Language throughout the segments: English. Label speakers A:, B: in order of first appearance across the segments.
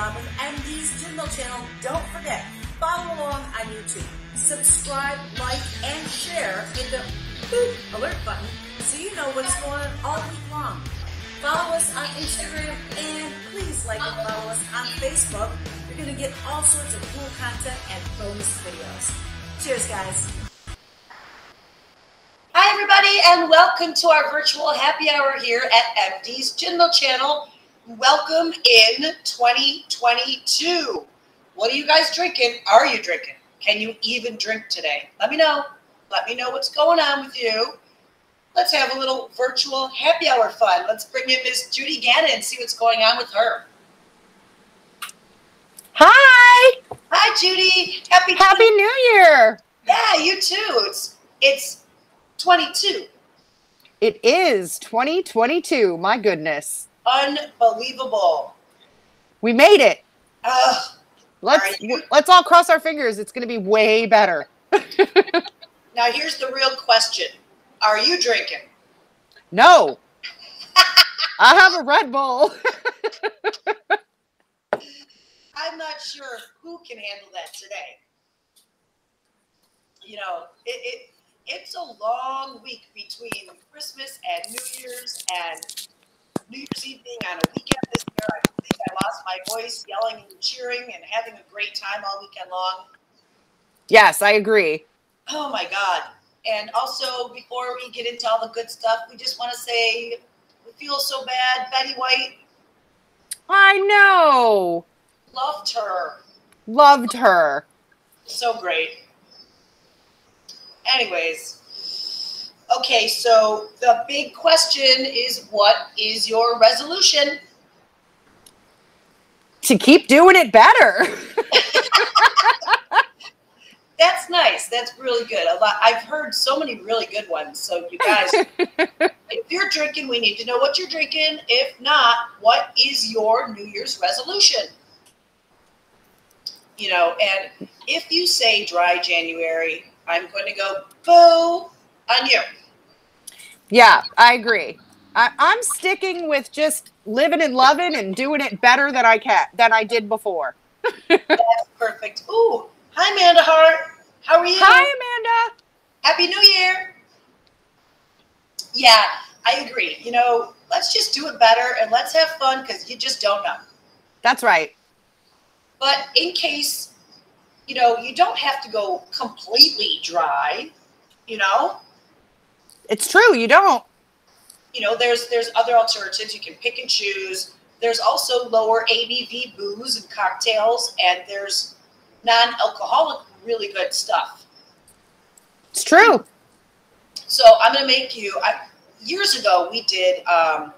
A: Mary with MD's Mill channel. Don't forget, follow along on YouTube. Subscribe, like, and share. Hit the boop alert button so you know what's going on all week long. Follow us on Instagram and please like and follow us on Facebook. You're going to get all sorts of cool content and bonus videos. Cheers, guys.
B: Hi, everybody, and welcome to our virtual happy hour here at MD's Mill channel. Welcome in 2022. What are you guys drinking? Are you drinking? Can you even drink today? Let me know. Let me know what's going on with you. Let's have a little virtual happy hour fun. Let's bring in Miss Judy Gannon and see what's going on with her.
C: Hi.
B: Hi, Judy. Happy
C: Happy New Year.
B: Yeah, you too. It's it's 22.
C: It is 2022. My goodness.
B: Unbelievable.
C: We made it. Let's
B: you-
C: let's all cross our fingers. It's going to be way better.
B: Now, here's the real question Are you drinking?
C: No. I have a Red Bull.
B: I'm not sure who can handle that today. You know, it, it it's a long week between Christmas and New Year's and New Year's Eve being on a weekend this year. I think I lost my voice yelling and cheering and having a great time all weekend long.
C: yes, I agree.
B: Oh my God. And also, before we get into all the good stuff, we just want to say we feel so bad. Betty White
C: I know.
B: loved her.
C: Loved her.
B: So great. Anyways, okay, so the big question is what is your resolution?
C: To keep doing it better.
B: That's nice. That's really good. A lot I've heard so many really good ones. So you guys, if you're drinking, we need to know what you're drinking. If not, what is your New Year's resolution? You know, and if you say dry January, I'm going to go boo on you.
C: Yeah, I agree. I, I'm sticking with just living and loving and doing it better than I can than I did before.
B: That's perfect. Ooh, hi, Amanda Hart. How are you?
C: Hi, Amanda.
B: Happy New Year. Yeah, I agree. You know, let's just do it better and let's have fun because you just don't know.
C: That's right.
B: But in case, you know, you don't have to go completely dry, you know,
C: It's true. You don't.
B: you know, there's there's other alternatives. You can pick and choose. There's also lower ABV booze and cocktails, and there's non-alcoholic really good stuff.
C: It's true.
B: So I'm going to make you. I, years ago, we did um,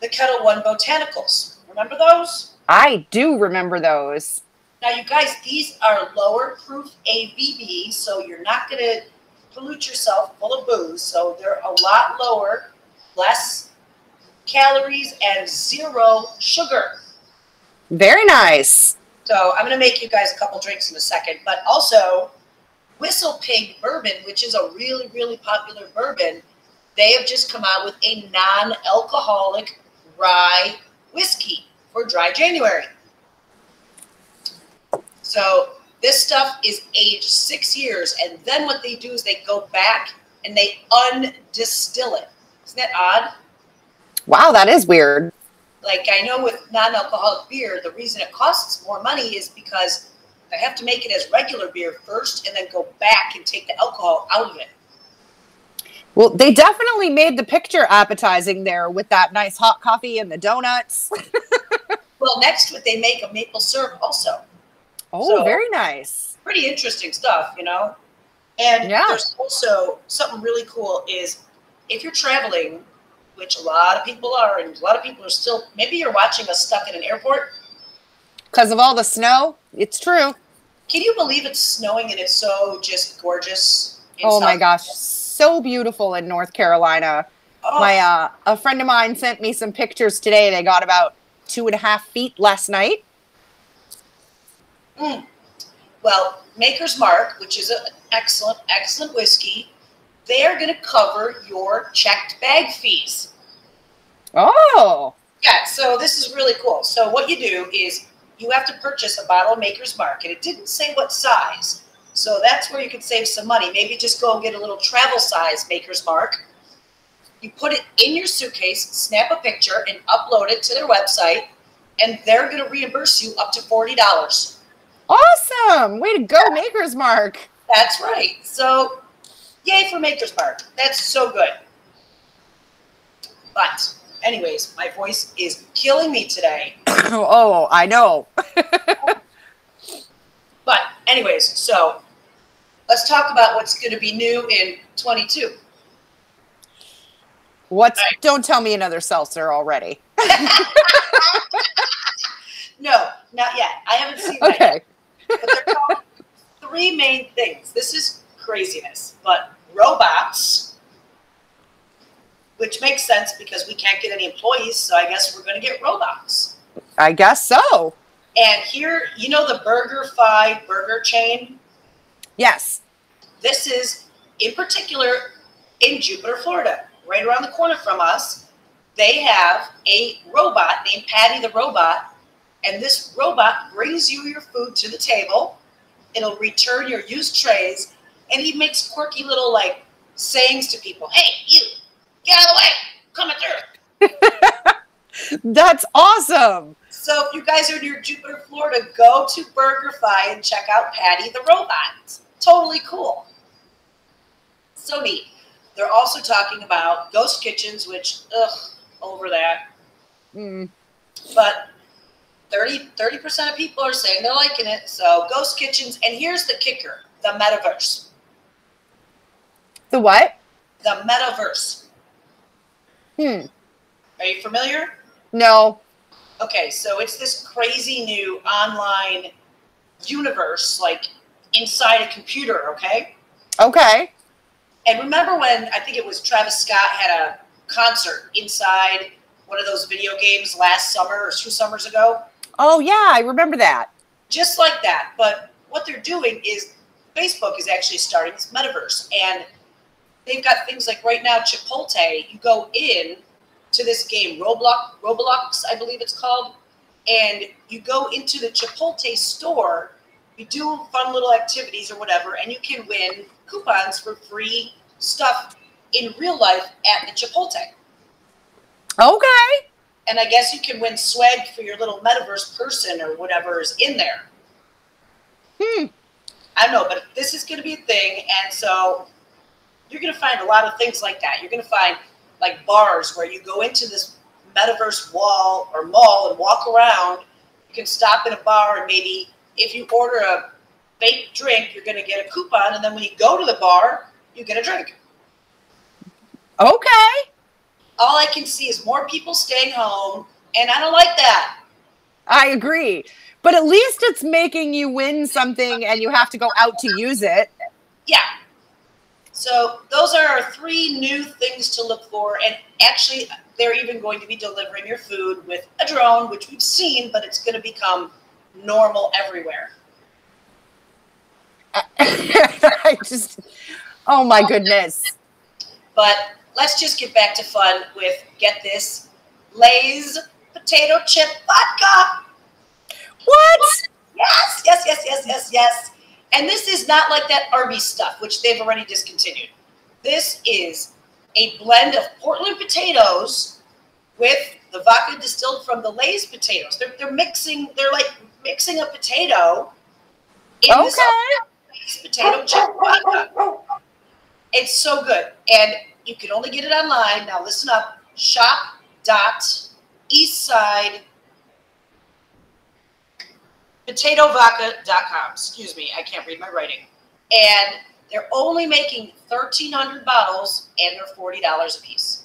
B: the Ketel One Botanicals. Remember those?
C: I do remember those.
B: Now, you guys, these are lower proof ABV, so you're not going to pollute yourself full of booze. So they're a lot lower, less calories, and zero sugar.
C: Very nice.
B: So I'm going to make you guys a couple drinks in a second, but also Whistle Pig Bourbon, which is a really, really popular bourbon. They have just come out with a non-alcoholic rye whiskey for dry January. So this stuff is aged six years, and then what they do is they go back and they undistill it. Isn't that odd?
C: Wow, that is weird.
B: like I know with non-alcoholic beer, the reason it costs more money is because they have to make it as regular beer first, and then go back and take the alcohol out of it.
C: Well, they definitely made the picture appetizing there with that nice hot coffee and the donuts.
B: Well, next they make a maple syrup also.
C: Oh,
B: So-
C: very nice.
B: Pretty interesting stuff, you know. And
C: Yeah.
B: there's also something really cool is if you're traveling, which a lot of people are, and a lot of people are still. Maybe you're watching us stuck in an airport.
C: Because of all the snow, it's true.
B: Can you believe it's snowing and it's so just gorgeous?
C: Oh my gosh, so beautiful in North Carolina.
B: Oh,
C: My uh, a friend of mine sent me some pictures today. They got about two and a half feet last night. Hmm.
B: Well, Maker's Mark, which is an excellent, excellent whiskey, they are going to cover your checked bag fees.
C: Oh,
B: Yeah, so this is really cool. So what you do is you have to purchase a bottle of Maker's Mark, and it didn't say what size. So that's where you could save some money. Maybe just go and get a little travel size Maker's Mark. You put it in your suitcase, snap a picture, and upload it to their website, and they're going to reimburse you up to $40.
C: Awesome. Way to go, Maker's Mark.
B: That's right. So, yay for Maker's Mark. That's so good. But, anyways, my voice is killing me today.
C: oh, I know.
B: But, anyways, so let's talk about what's going to be new in 22.
C: What's
B: Right.
C: don't tell me another seltzer already.
B: No, not yet. I haven't seen that yet.
C: Okay.
B: But they're called three main things. This is craziness, but robots, which makes sense because we can't get any employees, so I guess we're going to get robots.
C: I guess so.
B: And here, you know the BurgerFi burger chain?
C: Yes.
B: This is in particular in Jupiter, Florida, right around the corner from us. They have a robot named Patty the Robot, and this robot brings you your food to the table. It'll return your used trays, and he makes quirky little like sayings to people. Hey, you, get out of the way, coming through.
C: That's awesome.
B: So if you guys are near Jupiter, Florida, go to BurgerFi and check out Patty the Robot. Totally cool. So neat. They're also talking about ghost kitchens, which, ugh, over that.
C: Mm.
B: But 30, 30% of people are saying they're liking it. So ghost kitchens. And here's the kicker the metaverse.
C: The what?
B: The metaverse.
C: Hmm.
B: Are you familiar?
C: No.
B: Okay, so it's this crazy new online universe, like inside a computer, okay?
C: Okay.
B: And remember when I think it was Travis Scott had a concert inside one of those video games last summer or two summers ago?
C: Oh yeah, I remember that.
B: Just like that. But what they're doing is Facebook is actually starting this metaverse. And they've got things like right now, Chipotle, you go in to this game, Roblox, Roblox, I believe it's called, and you go into the Chipotle store, you do fun little activities or whatever, and you can win coupons for free stuff in real life at the Chipotle.
C: Okay.
B: And I guess you can win swag for your little metaverse person or whatever is in there.
C: Hmm.
B: I don't know, but this is going to be a thing, and so you're going to find a lot of things like that. You're going to find like bars where you go into this metaverse wall or mall and walk around. You can stop in a bar and maybe if you order a baked drink, you're going to get a coupon, and then when you go to the bar, you get a drink.
C: Okay.
B: All I can see is more people staying home, and I don't like that.
C: I agree. But at least it's making you win something and you have to go out to use it.
B: Yeah. So those are our three new things to look for. And actually, they're even going to be delivering your food with a drone, which we've seen, but it's going to become normal everywhere.
C: I just Oh my goodness.
B: But let's just get back to fun with get this Lay's potato chip vodka.
C: What?
B: Yes, yes, yes, yes, yes, yes. And this is not like that Arby's stuff, which they've already discontinued. This is a blend of Portland potatoes with the vodka distilled from the Lay's potatoes. They're, they're mixing, they're like mixing a potato in
C: Okay.
B: Lay's potato chip vodka. It's so good. And you can only get it online. Now listen up. Shop.eastside potatovodka.com. Excuse me, I can't read my writing. And they're only making 1,300 bottles and they're $40 a piece.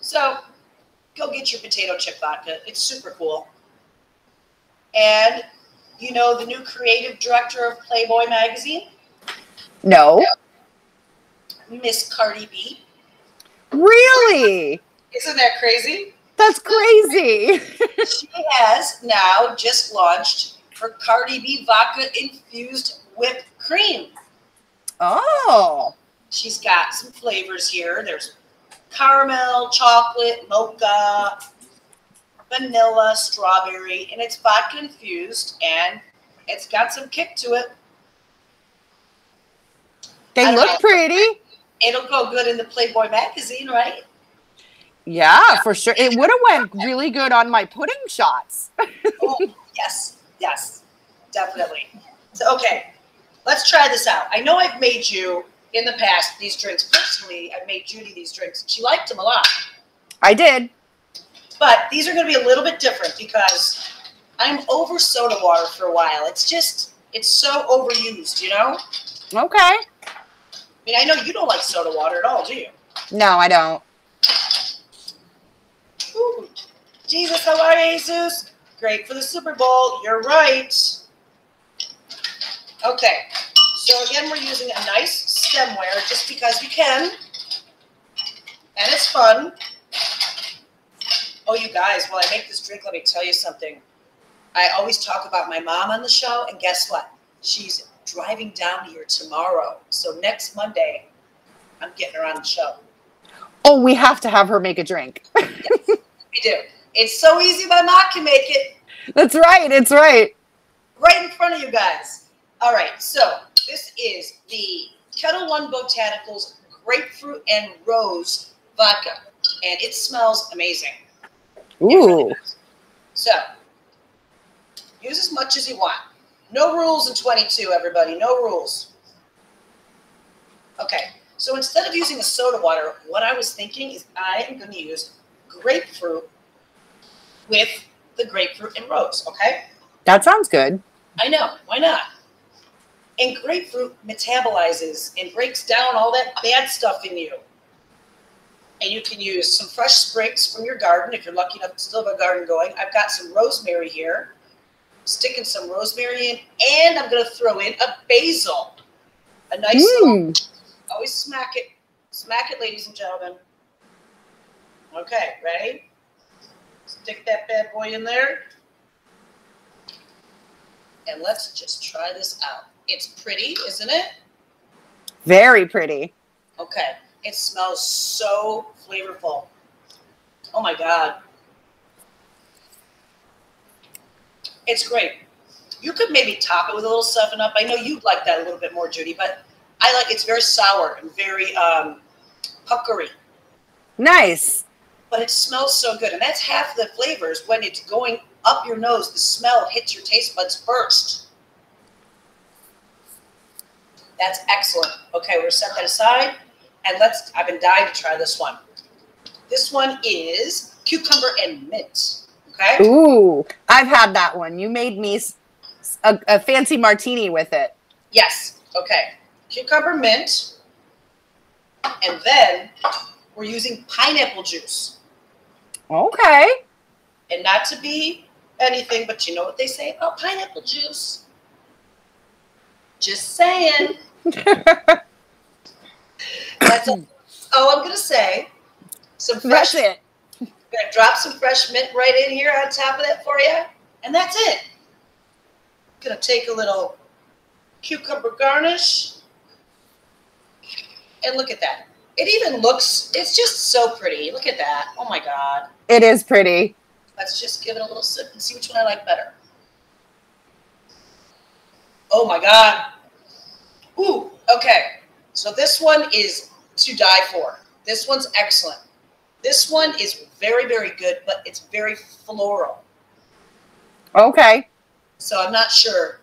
B: So go get your potato chip vodka. It's super cool. And you know the new creative director of Playboy magazine,
C: No.
B: Miss Cardi B.
C: Really?
B: Isn't that crazy?
C: That's crazy.
B: she has now just launched her Cardi B vodka infused whipped cream.
C: Oh.
B: She's got some flavors here. There's caramel, chocolate, mocha. vanilla, strawberry, and it's vodka infused, and it's got some kick to it.
C: They look
B: know.
C: pretty.
B: It'll go good in the Playboy magazine, right?
C: Yeah, for sure. It would have went really good on my pudding shots.
B: Oh, yes, yes, definitely. So, okay, let's try this out. I know I've made you in the past these drinks. Personally, I've made Judy these drinks. She liked them a lot.
C: I did.
B: But these are going to be a little bit different because I'm over soda water for a while. It's just, it's so overused, you know?
C: Okay.
B: I mean, I know you don't like soda water at all, do you?
C: No, I don't.
B: Ooh. Jesus, how are you, Jesus? Great for the Super Bowl. You're right. Okay. So again, we're using a nice stemware just because we can. And it's fun. Oh, you guys, while I make this drink, let me tell you something. I always talk about my mom on the show, and guess what? She's driving down here tomorrow. So next Monday, I'm getting her on the show.
C: Oh, we have to have her make a drink.
B: We do. It's so easy, my mom can make it.
C: That's right. It's right.
B: right in front of you guys. All right, so this is the Ketel One Botanicals Grapefruit and Rose Vodka, and it smells amazing. It really So, use as much as you want. No rules in 22, everybody. No rules. Okay, so instead of using a soda water, what I was thinking is I am going to use grapefruit with the grapefruit and rose, okay?
C: That sounds good.
B: I know. Why not? And grapefruit metabolizes and breaks down all that bad stuff in you. And you can use some fresh sprigs from your garden if you're lucky enough to still have a garden going. I've got some rosemary here. Sticking some rosemary in, and I'm going to throw in a basil. A nice little,
C: Mm.
B: always smack it. Smack it, ladies and gentlemen. Okay, ready? Stick that bad boy in there. And let's just try this out. It's pretty, isn't it?
C: Very pretty.
B: Okay. It smells so flavorful. Oh my God. It's great. You could maybe top it with a little 7 Up. I know you'd like that a little bit more, Judy, but I like it's very sour and very um, puckery.
C: Nice.
B: But it smells so good. And that's half the flavors. When it's going up your nose, the smell hits your taste buds first. That's excellent. Okay, we're gonna set that aside. And let's, I've been dying to try this one. This one is cucumber and mint. Okay?
C: Ooh. I've had that one. You made me a fancy martini with it.
B: Yes. Okay. Cucumber mint. And then we're using pineapple juice.
C: Okay.
B: And not to be anything, but you know what they say about pineapple juice? Just saying. That's all oh, I'm going to say. Some fresh,
C: That's it.
B: Gonna drop some fresh mint right in here on top of that for you. And that's it. Gonna take a little cucumber garnish. And look at that. It even looks, it's just so pretty. Look at that. Oh my God.
C: It is pretty.
B: Let's just give it a little sip and see which one I like better. Oh my God. Ooh, okay. So this one is to die for. This one's excellent. This one is very, very good, but it's very floral.
C: Okay.
B: So I'm not sure.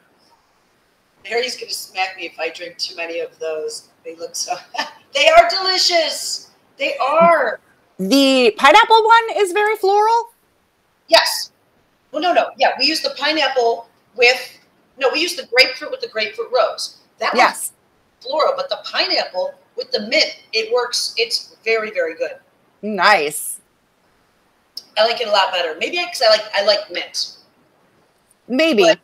B: Harry's going to smack me if I drink too many of those. They look so. they are delicious. They are.
C: The pineapple one is very floral.
B: Yes. Well, no, no. Yeah, we use the pineapple with. No, we use the grapefruit with the grapefruit rose. That
C: Yes.
B: floral, but the pineapple with the mint, it works. It's very, very good.
C: Nice.
B: I like it a lot better. Maybe because I like I like mint.
C: Maybe.
B: But-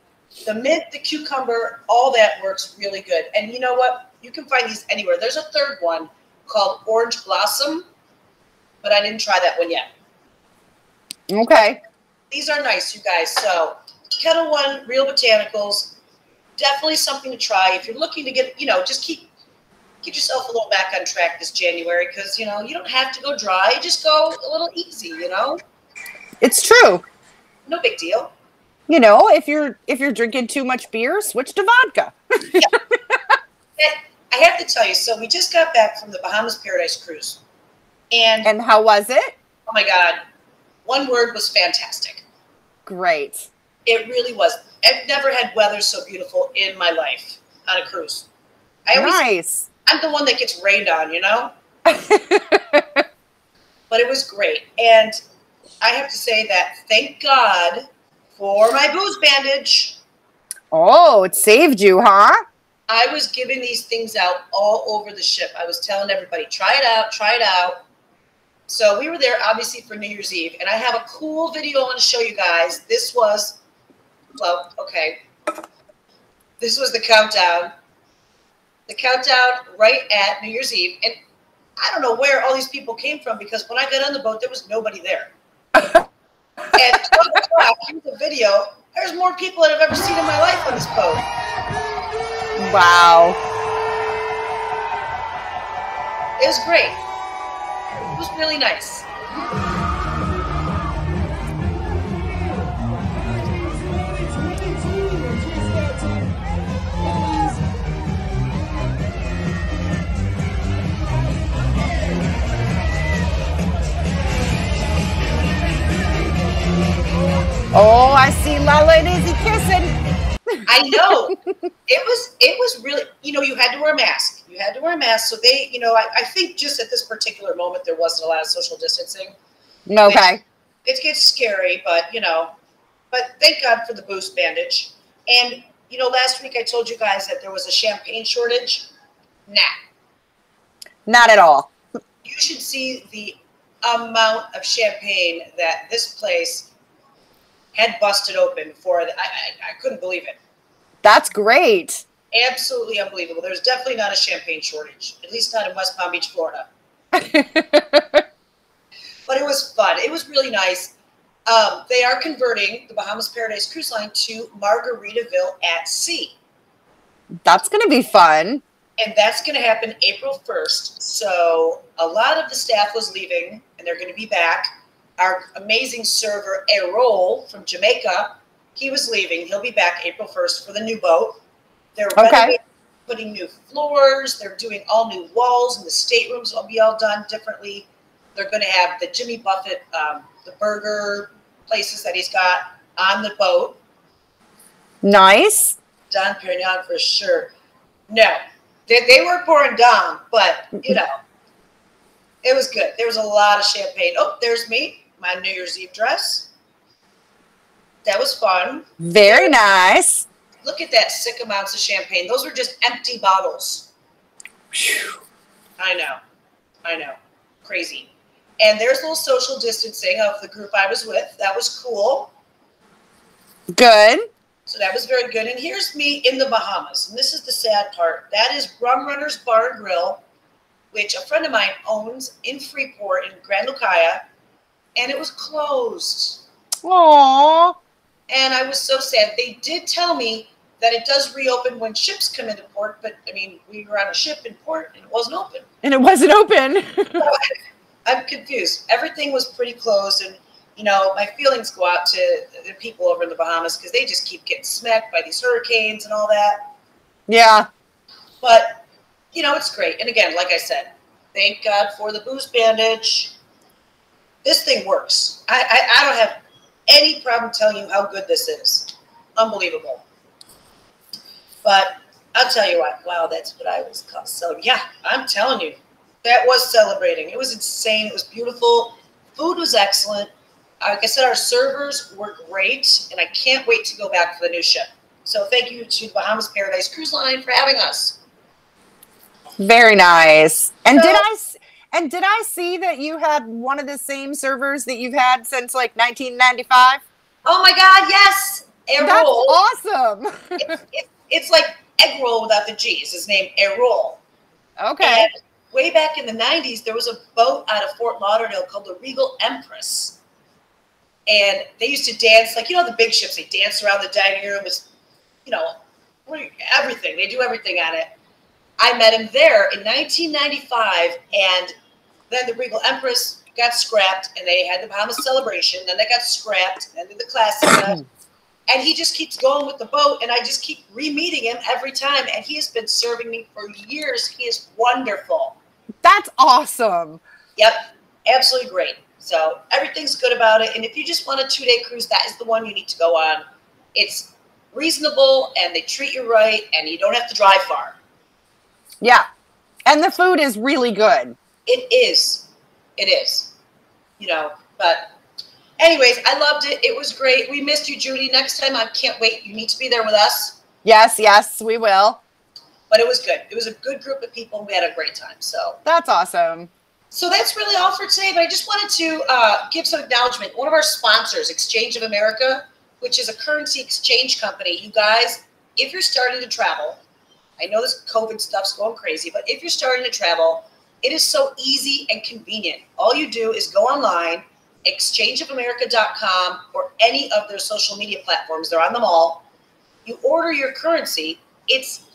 B: The mint, the cucumber, all that works really good. And you know what? You can find these anywhere. There's a third one called Orange Blossom, but I didn't try that one yet.
C: Okay.
B: These are nice, you guys. So, Ketel One, Real Botanicals, definitely something to try. If you're looking to get, you know, just keep get yourself a little back on track this January because you know you don't have to go dry. Just go a little easy, you know.
C: It's true.
B: No big deal.
C: You know, if you're if you're drinking too much beer, switch to vodka.
B: And I have to tell you, so we just got back from the Bahamas Paradise Cruise. And
C: And how was it?
B: oh my God, one word was fantastic.
C: Great.
B: It really was. I've never had weather so beautiful in my life on a cruise. I always,
C: Nice.
B: I'm the one that gets rained on, you know? But it was great. And I have to say that thank God for my booze bandage.
C: oh, it saved you, huh?
B: I was giving these things out all over the ship. I was telling everybody, try it out, try it out. So we were there obviously for New Year's Eve, and I have a cool video I want to show you guys. This was, well, okay. This was the countdown. The countdown right at New Year's Eve. And I don't know where all these people came from because when I got on the boat, there was nobody there. and 12 o'clock, here's the video. There's more people than I've ever seen in my life on this boat.
C: Wow.
B: It was great. It was really nice.
C: Oh, I see Lala and Izzy kissing.
B: I know. it was it was really you know, you had to wear a mask. You had to wear a mask. So they, you know, I, I think just at this particular moment there wasn't a lot of social distancing.
C: Okay.
B: It gets scary, but you know, but thank God for the booze bandage. And you know, last week I told you guys that there was a champagne shortage. Nah.
C: Not at all.
B: you should see the amount of champagne that this place had busted open for. I, I, I couldn't believe it.
C: That's great.
B: Absolutely unbelievable. There's definitely not a champagne shortage, at least not in West Palm Beach, Florida. But it was fun. It was really nice. Um, they are converting the Bahamas Paradise Cruise Line to Margaritaville at sea.
C: That's going to be fun.
B: and that's going to happen April 1st. So a lot of the staff was leaving, and they're going to be back. Our amazing server Errol from Jamaica, he was leaving. He'll be back April 1st for the new boat. They're
C: Okay.
B: putting new floors. They're doing all new walls, and the staterooms will be all done differently. They're going to have the Jimmy Buffett, um, the burger places that he's got on the boat.
C: Nice.
B: Dom Perignon for sure. No, they, they were pouring Don, but you know, it was good. There was a lot of champagne. Oh, there's me, my New Year's Eve dress. That was fun.
C: Very nice.
B: Look at that sick amounts of champagne. Those were just empty bottles. I know. I know. Crazy. And there's a little social distancing of the group I was with. That was cool.
C: Good.
B: So that was very good. And here's me in the Bahamas. And this is the sad part. That is Rum Runners Bar and Grill, which a friend of mine owns in Freeport in Grand Lucaya. And it was closed.
C: Aww.
B: And I was so sad. They did tell me that it does reopen when ships come into port, but I mean, we were on a ship in port and it wasn't open.
C: And it wasn't open.
B: I'm confused. Everything was pretty closed, and you know, my feelings go out to the people over in the Bahamas because they just keep getting smacked by these hurricanes and all that.
C: yeah.
B: But you know, it's great. And again, like I said, thank God for the booze bandage. This thing works. I, I, I don't have any problem telling you how good this is. Unbelievable. But I'll tell you what. Wow, that's what I was called. So yeah, I'm telling you, that was celebrating. It was insane. It was beautiful. Food was excellent. Like I said, our servers were great, and I can't wait to go back for the new ship. So thank you to the Bahamas Paradise Cruise Line for having us.
C: Very nice. And
B: So-
C: did I and did I see that you had one of the same servers that you've had since like 1995?
B: Oh my God, yes! Egg
C: That's awesome.
B: It's, it, it's like egg roll without the G. It's his name, Errol.
C: Okay.
B: And way back in the 90s, there was a boat out of Fort Lauderdale called the Regal Empress. And they used to dance, like, you know, the big ships, they dance around the dining room. It's, you know, everything. They do everything on it. I met him there in 1995, and then the Regal Empress got scrapped, and they had the Bahamas celebration. Then they got scrapped, and then the classic. and he just keeps going with the boat, and I just keep re-meeting him every time. And he has been serving me for years. He is wonderful.
C: That's awesome.
B: Yep, absolutely great. So everything's good about it. And if you just want a two-day cruise, that is the one you need to go on. It's reasonable, and they treat you right, and you don't have to drive far.
C: Yeah. And the food is really good.
B: It is. It is. You know, but anyways, I loved it. It was great. We missed you, Judy. Next time, I can't wait. You need to be there with us.
C: Yes, yes, we will.
B: But it was good. It was a good group of people. We had a great time. So
C: That's awesome.
B: So that's really all for today. But I just wanted to uh, give some acknowledgement. One of our sponsors, Exchange of America, which is a currency exchange company. You guys, if you're starting to travel, I know this COVID stuff's going crazy, but if you're starting to travel, it is so easy and convenient. All you do is go online, exchangeofamerica.com, or any of their social media platforms. They're on them all. You order your currency. It's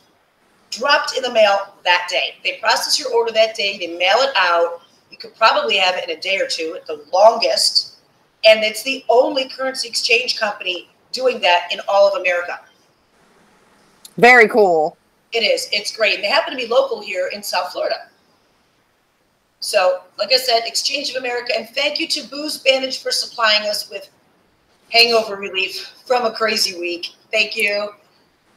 B: dropped in the mail that day. They process your order that day. They mail it out. You could probably have it in a day or two at the longest. And it's the only currency exchange company doing that in all of America.
C: Very cool.
B: It is. It's great. And they happen to be local here in South Florida. So, like I said, Exchange of America, and thank you to Booze Bandage for supplying us with hangover relief from a crazy week. Thank you.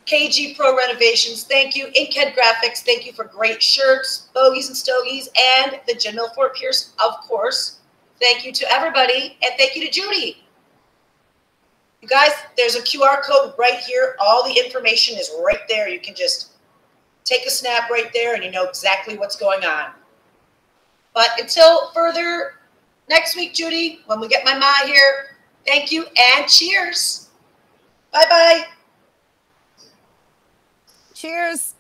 B: KG Pro Renovations, thank you. Inkhead Graphics, thank you for great shirts, bogies and stogies, and the Mill Fort Pierce, of course. Thank you to everybody, and thank you to Judy. You guys, there's a QR code right here. All the information is right there. You can just take a snap right there, and you know exactly what's going on. But until further next week, Judy, when we get my ma here, thank you and cheers. Bye bye.
C: Cheers.